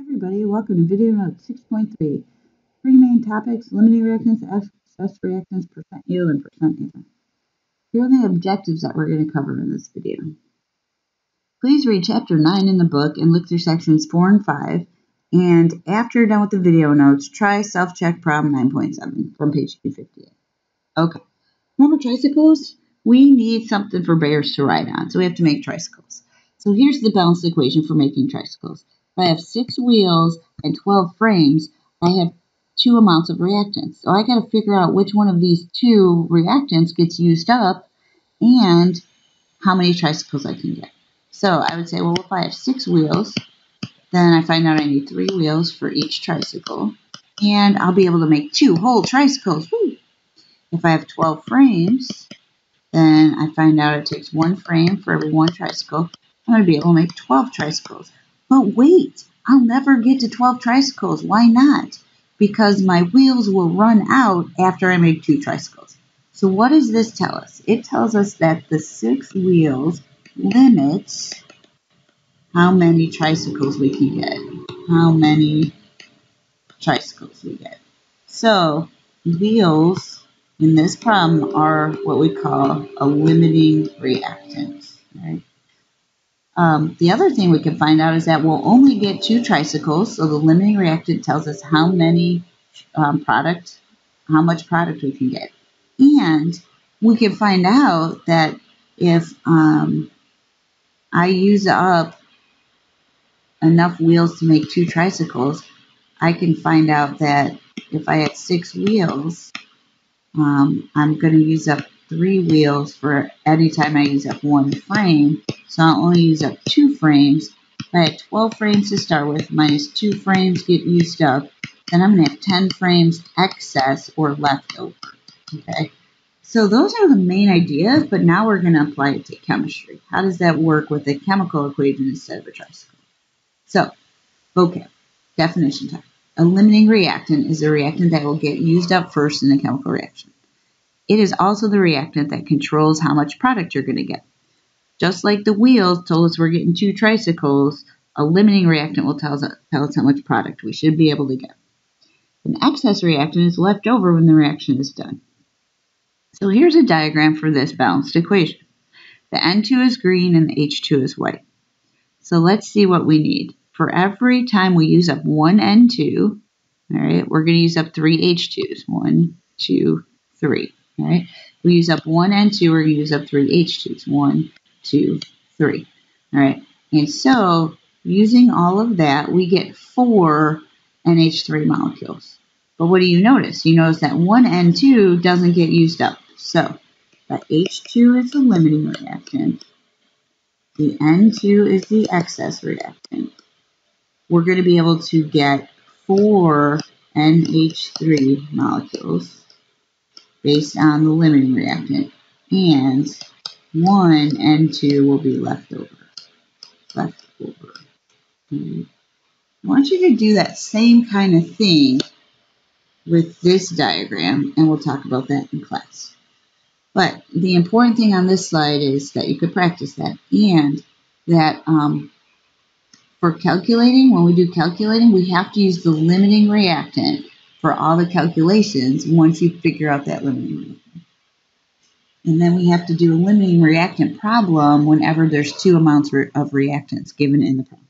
everybody, welcome to video note 6.3. Three main topics, limiting reactants, excess reactants, percent yield, and percent yield. Here are the objectives that we're going to cover in this video. Please read chapter 9 in the book and look through sections 4 and 5. And after you're done with the video notes, try self-check problem 9.7 from page 258. Okay, remember tricycles? We need something for bears to ride on, so we have to make tricycles. So here's the balanced equation for making tricycles. If I have six wheels and 12 frames, I have two amounts of reactants. So I got to figure out which one of these two reactants gets used up and how many tricycles I can get. So I would say, well, if I have six wheels, then I find out I need three wheels for each tricycle. And I'll be able to make two whole tricycles. Woo! If I have 12 frames, then I find out it takes one frame for every one tricycle. I'm going to be able to make 12 tricycles. But wait, I'll never get to 12 tricycles. Why not? Because my wheels will run out after I make two tricycles. So what does this tell us? It tells us that the six wheels limits how many tricycles we can get. How many tricycles we get. So wheels in this problem are what we call a limiting reactant. Right? Um, the other thing we can find out is that we'll only get two tricycles, so the limiting reactant tells us how many um, product, how much product we can get. And we can find out that if um, I use up enough wheels to make two tricycles, I can find out that if I had six wheels, um, I'm going to use up three wheels for any time I use up one frame. So I'll only use up two frames. If I had 12 frames to start with, minus two frames get used up, then I'm going to have 10 frames excess or left over. Okay. So those are the main ideas, but now we're going to apply it to chemistry. How does that work with a chemical equation instead of a tricycle? So, vocab, definition time. A limiting reactant is a reactant that will get used up first in a chemical reaction. It is also the reactant that controls how much product you're going to get. Just like the wheels told us we're getting two tricycles, a limiting reactant will tell us, tell us how much product we should be able to get. An excess reactant is left over when the reaction is done. So here's a diagram for this balanced equation. The N2 is green and the H2 is white. So let's see what we need. For every time we use up one N2, all right, we're going to use up three H2s. One, two, three. Right, we use up one N2, we're going to use up three H2s. One, two, three. All right, and so using all of that, we get four NH3 molecules. But what do you notice? You notice that one N2 doesn't get used up. So the H2 is the limiting reactant. The N2 is the excess reactant. We're going to be able to get four NH3 molecules based on the limiting reactant. And 1 N2 will be left over. Left over. Hmm. I want you to do that same kind of thing with this diagram, and we'll talk about that in class. But the important thing on this slide is that you could practice that, and that um, for calculating, when we do calculating, we have to use the limiting reactant for all the calculations once you figure out that limiting reactant. And then we have to do a limiting reactant problem whenever there's two amounts of reactants given in the problem.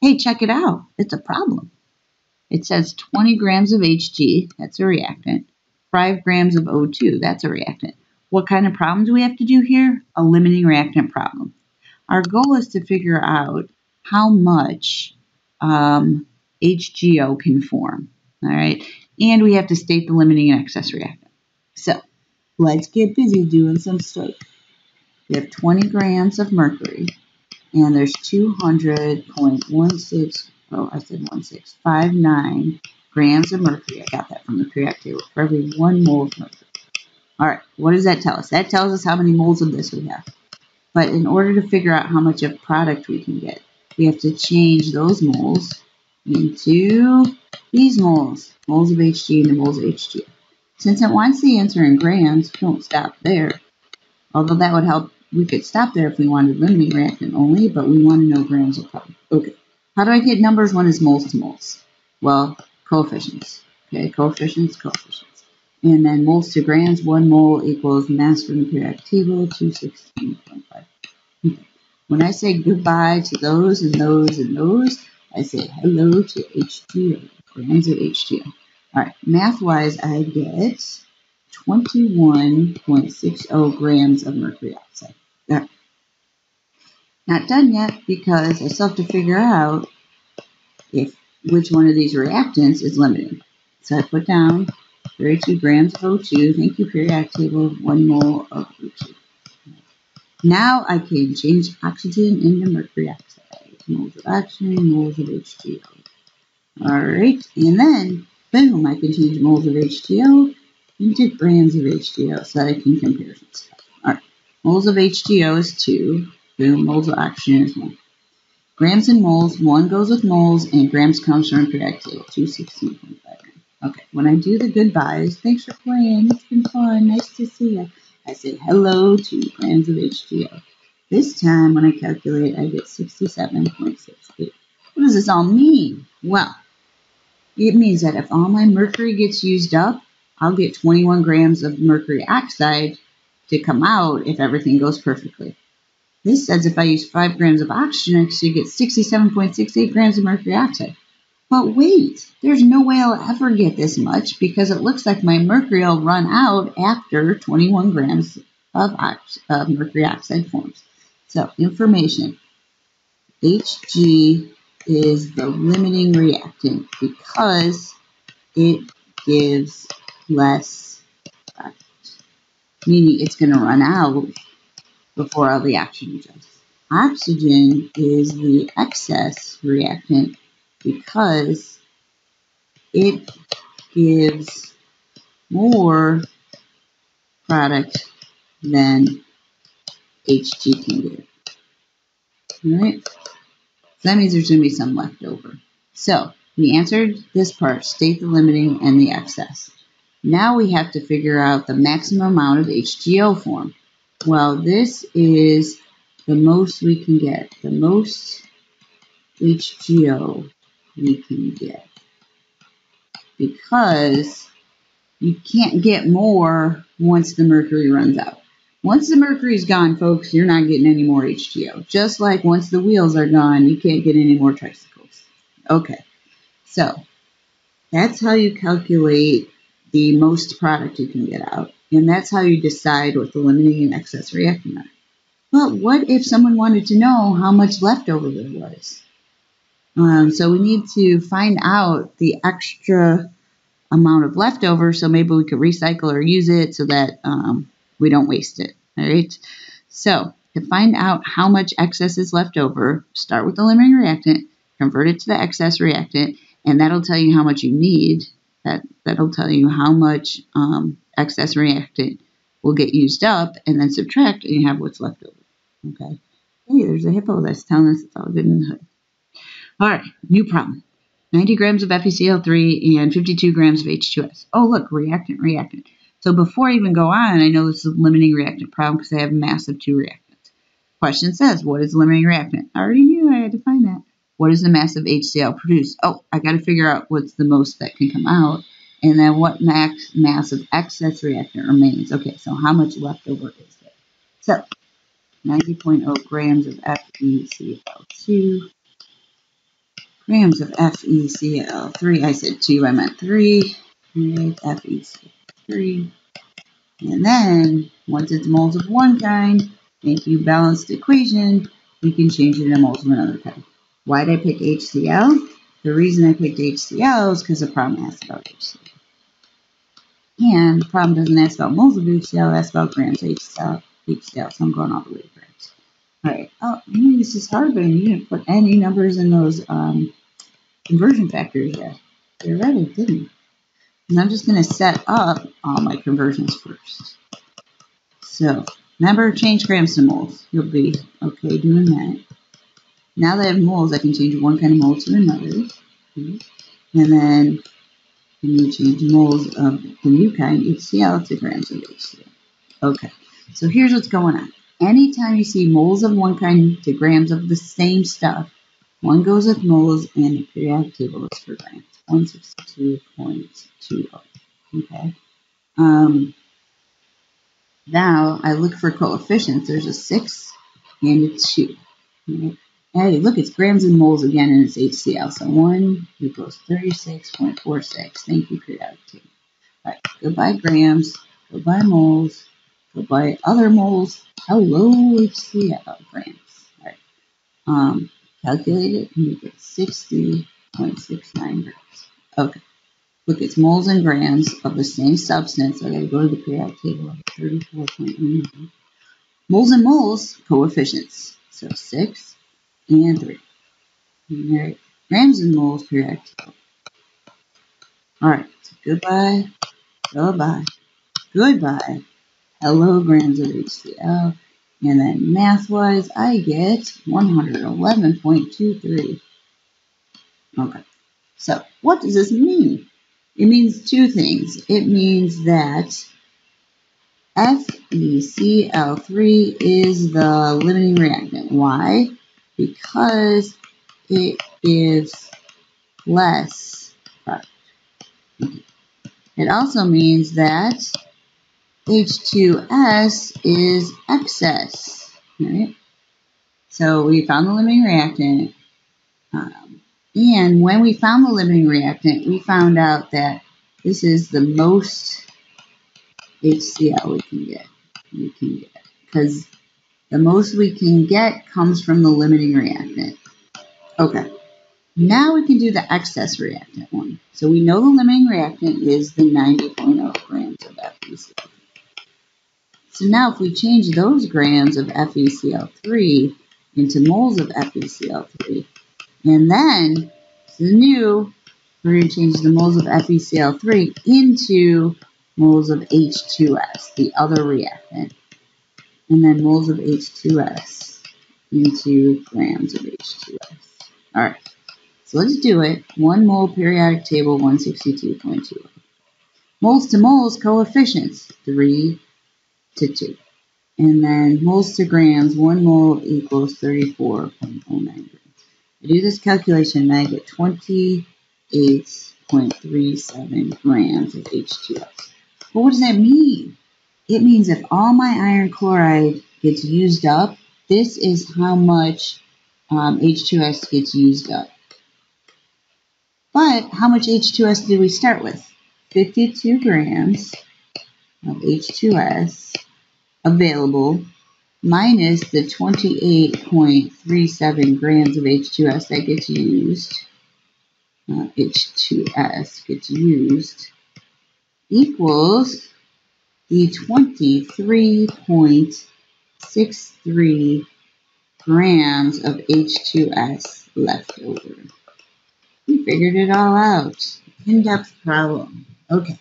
Hey, check it out. It's a problem. It says 20 grams of Hg, that's a reactant, 5 grams of O2, that's a reactant. What kind of problem do we have to do here? A limiting reactant problem. Our goal is to figure out how much um, HGO can form. All right. And we have to state the limiting and excess reactant. So let's get busy doing some stuff. We have 20 grams of mercury and there's 200.16, oh, I said 1659 grams of mercury. I got that from the periodic table for every one mole of mercury. All right, what does that tell us? That tells us how many moles of this we have. But in order to figure out how much of product we can get, we have to change those moles into these moles, moles of Hg into moles of Hg. Since it wants the answer in grams, we don't stop there. Although that would help, we could stop there if we wanted limiting reactant only, but we want to know grams of product. Okay, How do I get numbers when it's moles to moles? Well, coefficients. Okay, coefficients, coefficients. And then moles to grams, one mole equals mass from the periodic table, 216.5. Okay. When I say goodbye to those and those and those, I say hello to HGO, grams of HGO. All right, math-wise, I get 21.60 grams of mercury oxide. There. Not done yet because I still have to figure out if which one of these reactants is limiting. So I put down 32 grams of O2. Thank you, periodic table, one mole of O2. Now I can change oxygen into mercury oxide. Moles of oxygen, moles of HGO. Alright, and then, boom, I can change moles of HGO into grams of HGO so that I can compare some stuff. Alright, moles of HGO is 2. Boom, moles of oxygen is 1. Grams and moles, 1 goes with moles, and grams comes from periodic table, 216.5 Okay, when I do the goodbyes, thanks for playing, it's been fun, nice to see you. I say hello to grams of HGO. This time, when I calculate, I get 67.68. What does this all mean? Well, it means that if all my mercury gets used up, I'll get 21 grams of mercury oxide to come out if everything goes perfectly. This says if I use 5 grams of oxygen, I should get 67.68 grams of mercury oxide. But wait, there's no way I'll ever get this much because it looks like my mercury will run out after 21 grams of, ox- of mercury oxide forms. So, information. Hg is the limiting reactant because it gives less product, meaning it's going to run out before all the oxygen does. Oxygen is the excess reactant because it gives more product than HG can give. Alright? So that means there's going to be some left over. So, we answered this part, state the limiting and the excess. Now we have to figure out the maximum amount of HGO form. Well, this is the most we can get. The most HGO we can get. Because you can't get more once the mercury runs out. Once the mercury is gone, folks, you're not getting any more HGO. Just like once the wheels are gone, you can't get any more tricycles. Okay, so that's how you calculate the most product you can get out. And that's how you decide what the limiting and excess reactant are. But what if someone wanted to know how much leftover there was? Um, so we need to find out the extra amount of leftover so maybe we could recycle or use it so that um, we don't waste it. All right. So to find out how much excess is left over, start with the limiting reactant, convert it to the excess reactant, and that'll tell you how much you need. That that'll tell you how much um, excess reactant will get used up, and then subtract, and you have what's left over. Okay. Hey, there's a hippo that's telling us it's all good in the hood. All right, new problem. 90 grams of FeCl3 and 52 grams of H2S. Oh, look, reactant, reactant. So before I even go on, I know this is a limiting reactant problem because I have a mass of two reactants. Question says, what is limiting reactant? I already knew I had to find that. What is the mass of HCl produced? Oh, I got to figure out what's the most that can come out. And then what max mass of excess reactant remains. Okay, so how much leftover is there? So 90.0 grams of FeCl2 grams of FeCl3. I said 2, I meant 3. Right, FeCl3. And then, once it's moles of one kind, make you balanced equation, we can change it into moles of another kind. Why did I pick HCl? The reason I picked HCl is because the problem asked about HCl. And the problem doesn't ask about moles of HCl, it asks about grams of HCl, HCl, so I'm going all the way to grams. Alright, oh, maybe this is hard, but you didn't put any numbers in those um, conversion factors yet. You read it, didn't? And I'm just going to set up all my conversions first. So, remember, change grams to moles. You'll be okay doing that. Now that I have moles, I can change one kind of mole to another. And then need to change moles of the new kind, HCl, to grams of HCl. Okay, so here's what's going on. Anytime you see moles of one kind to grams of the same stuff, One goes with moles and the periodic table is for grams. 162.20. Okay. Um, now I look for coefficients. There's a 6 and a 2. Right? Hey, look, it's grams and moles again, and it's HCl. So 1 equals 36.46. Thank you, periodic table. All right, go by grams, go by moles, go by other moles. Hello, HCl grams. All right. Um, calculate it, and you get 60.69 grams. Okay. Look, it's moles and grams of the same substance. I gotta go to the periodic table. 34.19. Moles and moles coefficients. So 6 and 3. All right. Grams and moles periodic table. All right. So goodbye. Goodbye. Goodbye. Hello, grams of HCl. And then math-wise, I get 111.23. Okay. So what does this mean? It means two things. It means that FeCl3 is the limiting reactant. Why? Because it gives less product. It also means that H2S is excess. Right? So we found the limiting reactant. Um, and when we found the limiting reactant, we found out that this is the most HCl we can get. We can get because the most we can get comes from the limiting reactant. Okay. Now we can do the excess reactant one. So we know the limiting reactant is the 90.0 grams of FeCl. So now if we change those grams of FeCl3 into moles of FeCl3, and then, the new, we're going to change the moles of FeCl3 into moles of H2S, the other reactant. And then moles of H2S into grams of H2S. All right, so let's do it. One mole periodic table 162.2. Moles to moles coefficients 3 to 2. And then moles to grams, 1 mole equals 34.09 grams. I do this calculation and I get 28.37 grams of H2S. But what does that mean? It means if all my iron chloride gets used up, this is how much um, H2S gets used up. But how much H2S did we start with? 52 grams of H2S available minus the 28.37 grams of H2S that gets used, uh, H2S gets used, equals the 23.63 grams of H2S left over. We figured it all out. In-depth problem. Okay,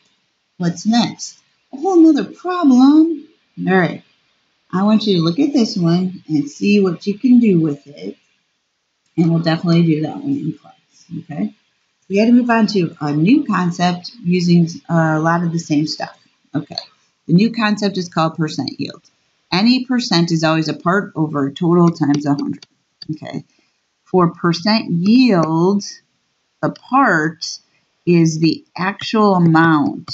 what's next? A whole nother problem. All right. I want you to look at this one and see what you can do with it. And we'll definitely do that one in class, okay? We got to move on to a new concept using uh, a lot of the same stuff. Okay, the new concept is called percent yield. Any percent is always a part over a total times 100. Okay, for percent yield, the part is the actual amount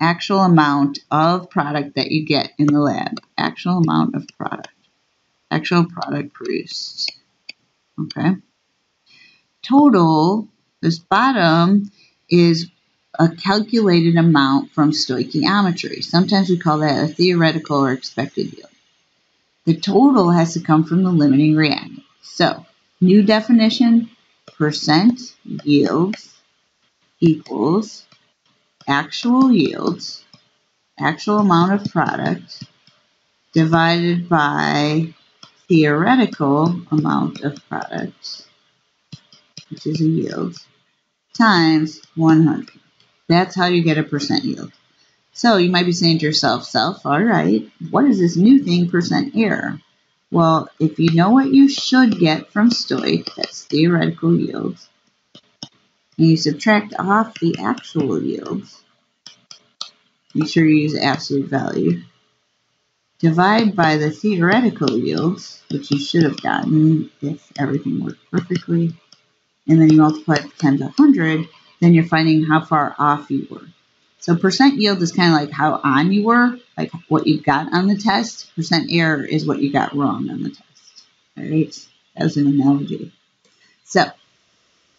actual amount of product that you get in the lab. Actual amount of product. Actual product produced. Okay. Total, this bottom is a calculated amount from stoichiometry. Sometimes we call that a theoretical or expected yield. The total has to come from the limiting reactant. So, new definition, percent yields equals actual yields, actual amount of product, divided by theoretical amount of product, which is a yield, times 100. That's how you get a percent yield. So you might be saying to yourself, self, all right, what is this new thing, percent error? Well, if you know what you should get from stoich, that's theoretical yields, and you subtract off the actual yields, Be sure you use absolute value, divide by the theoretical yields, which you should have gotten if everything worked perfectly, and then you multiply it times 100, then you're finding how far off you were. So percent yield is kind of like how on you were, like what you got on the test. Percent error is what you got wrong on the test. All right, as an analogy. So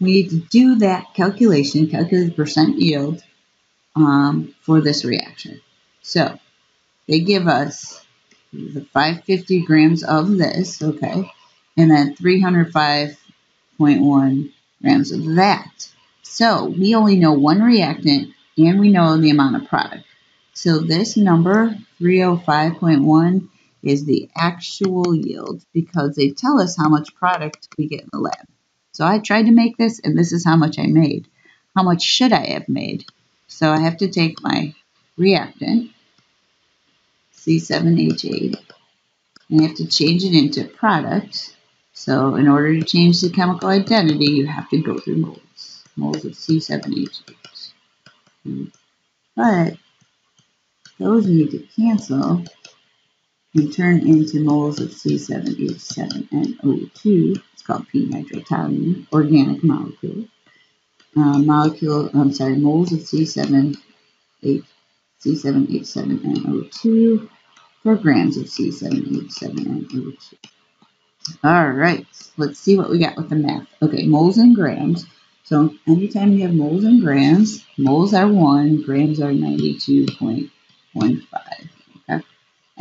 we need to do that calculation, calculate the percent yield um, for this reaction. So they give us the 550 grams of this, okay, and then 305.1 grams of that. So we only know one reactant and we know the amount of product. So this number, 305.1, is the actual yield because they tell us how much product we get in the lab. So I tried to make this and this is how much I made. How much should I have made? So I have to take my reactant, C7H8, and I have to change it into product. So in order to change the chemical identity, you have to go through moles, moles of C7H8. Hmm. But those need to cancel and turn into moles of C7H7NO2. It's called p-nitrotoluene, organic molecule. Uh, molecule, I'm sorry, moles of C7H, C7H7NO2, 4 grams of C7H7NO2. All right, let's see what we got with the math. Okay, moles and grams. So anytime you have moles and grams, moles are 1, grams are 92.15.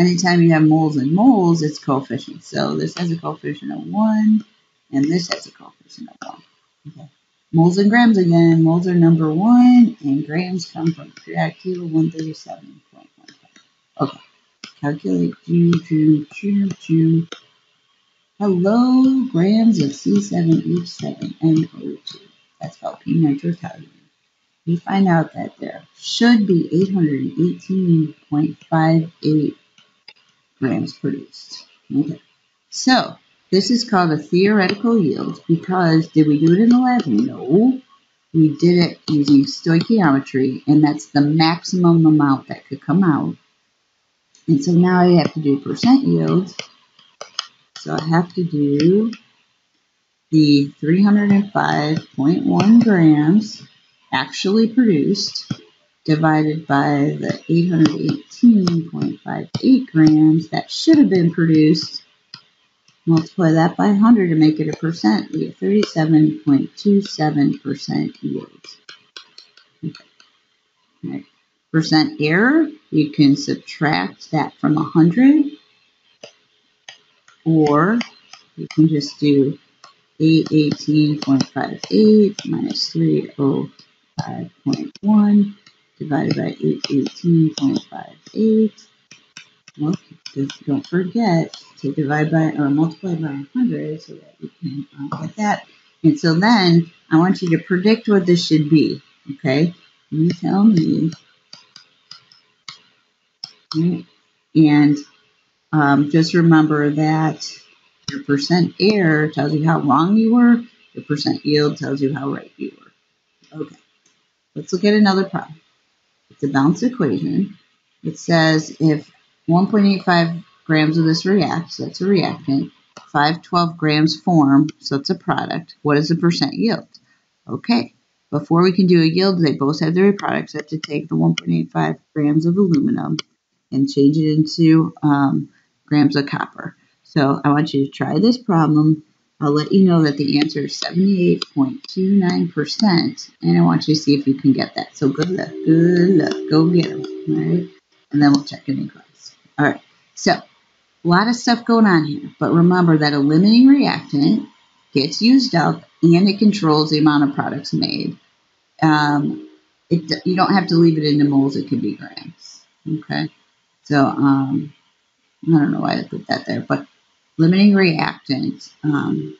Anytime you have moles and moles, it's coefficient. So this has a coefficient of 1, and this has a coefficient of 1. Okay. Moles and grams again. Moles are number 1, and grams come from periodic table 137.15. Okay. Calculate. Hello, grams of C7H7NO2 that's called p-nitrotoluene, we find out that there should be 818.58 grams produced. Okay, so this is called a theoretical yield because did we do it in the lab? No. We did it using stoichiometry, and that's the maximum amount that could come out. And so now I have to do percent yield. So I have to do the 305.1 grams actually produced divided by the 818.58 grams that should have been produced. Multiply that by 100 to make it a percent. We get 37.27% yield. Okay. Right. Percent error, you can subtract that from 100 or you can just do 818.58 minus 305.1 divided by 818.58. Well, just don't forget to divide by or multiply by 100 so that you can uh, get that. And so then I want you to predict what this should be. Okay, you tell me. And um, just remember that your percent error tells you how wrong you were. Your percent yield tells you how right you were. Okay, let's look at another problem. It's a balanced equation. It says if 1.85 grams of this reacts, that's a reactant, 512 grams form, so it's a product, what is the percent yield? Okay, before we can do a yield, they both have their products. I have to take the 1.85 grams of aluminum and change it into um, grams of copper. So I want you to try this problem. I'll let you know that the answer is 78.29%, and I want you to see if you can get that. So good luck, good luck, go get them, all right? And then we'll check it in class. All right, so a lot of stuff going on here, but remember that a limiting reactant gets used up and it controls the amount of products made. Um, it, you don't have to leave it in the moles, it can be grams, okay? So, um, I don't know why I put that there, but limiting reactant um,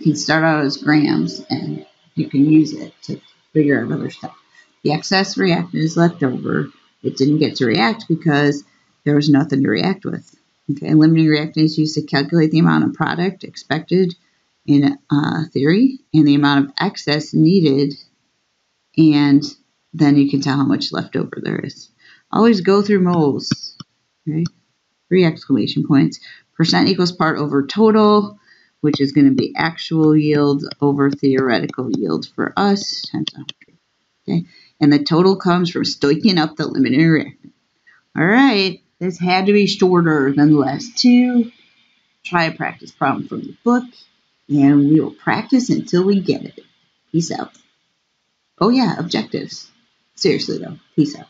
can start out as grams and you can use it to figure out other stuff. The excess reactant is left over. It didn't get to react because there was nothing to react with. Okay, limiting reactant is used to calculate the amount of product expected in uh, theory and the amount of excess needed, and then you can tell how much left over there is. Always go through moles Okay, three exclamation points. Percent equals part over total, which is going to be actual yield over theoretical yield for us times 100. Okay, and the total comes from stoiching up the limiting reactant. All right, this had to be shorter than the last two. Try a practice problem from the book, and we will practice until we get it. Peace out. Oh yeah, objectives. Seriously though, peace out.